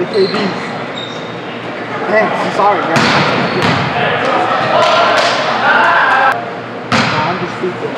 the KDs. Thanks, I'm sorry, man. I'm just stupid.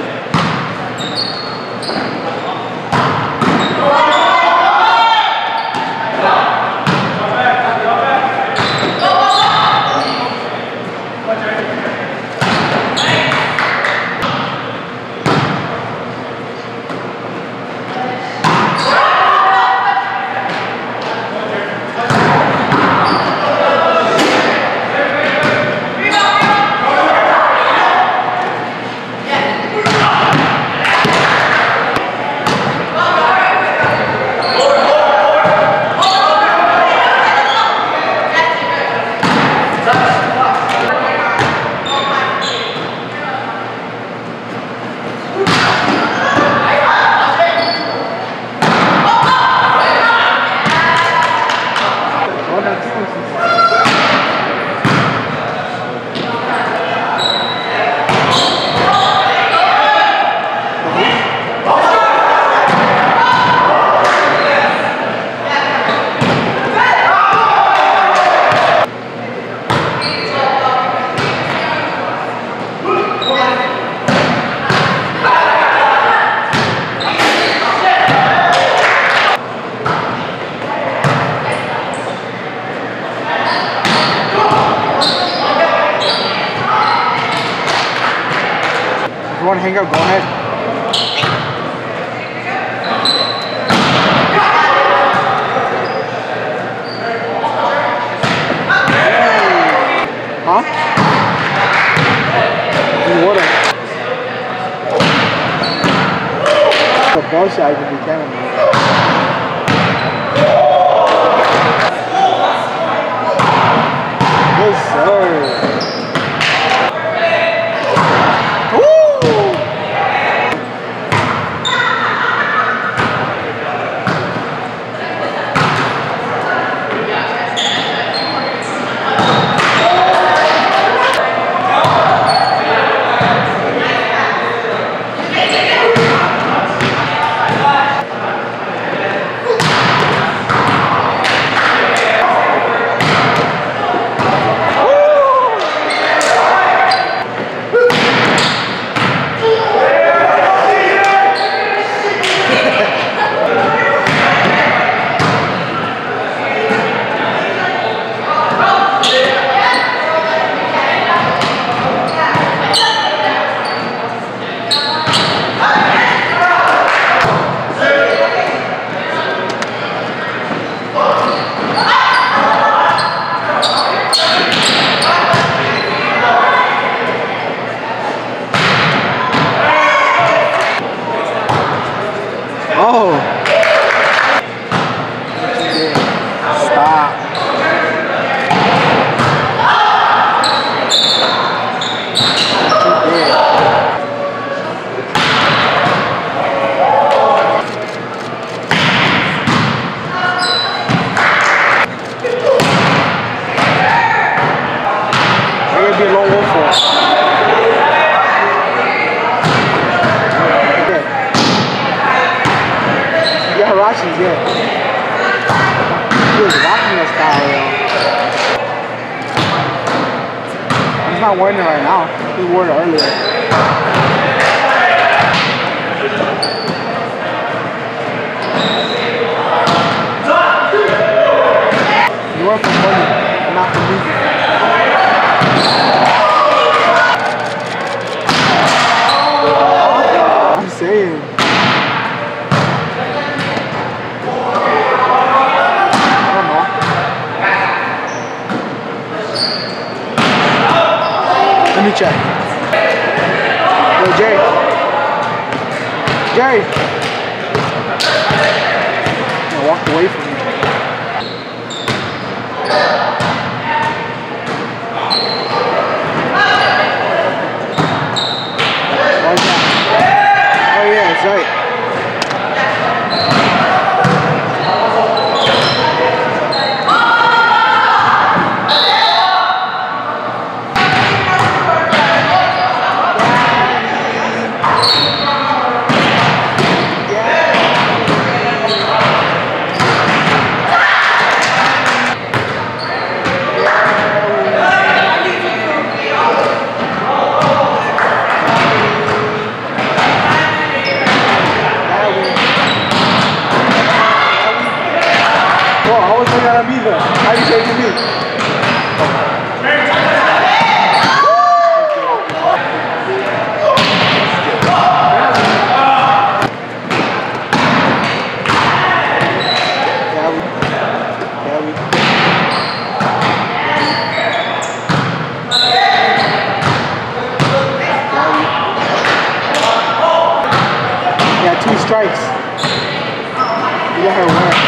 If you want to hang out, go ahead. Huh? In water. The camera. Was style. He's not wearing it right now. He wore it earlier. Let me check. Yo, Jay. Jay. I walked away from me. Oh, yeah. Oh, that's right. To me? Yeah, we, yeah, we, yeah, two strikes. Her win.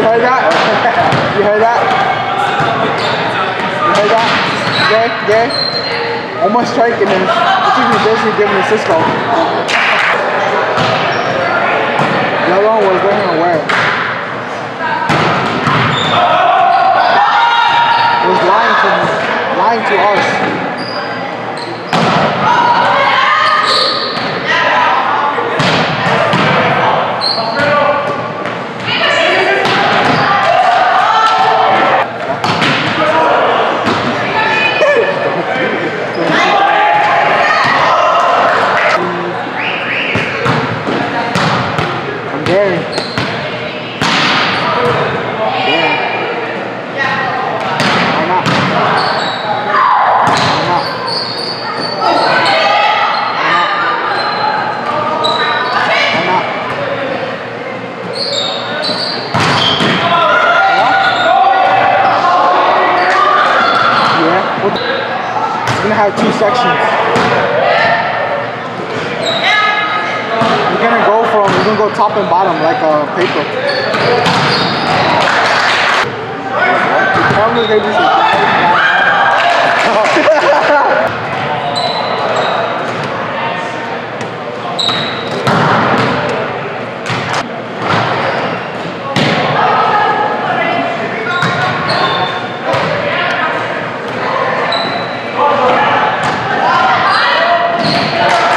You heard that? You heard that? You heard that? Yeah, yeah. One more strike and then it basically giving me Cisco. The one was going away. It was lying to me, lying to us. I'm daring. Daring. Why not? Why not? Why not? Yeah? Yeah? What- It's gonna have two sections. You're gonna go from, you're gonna go top and bottom like a paper. The camera's gonna be so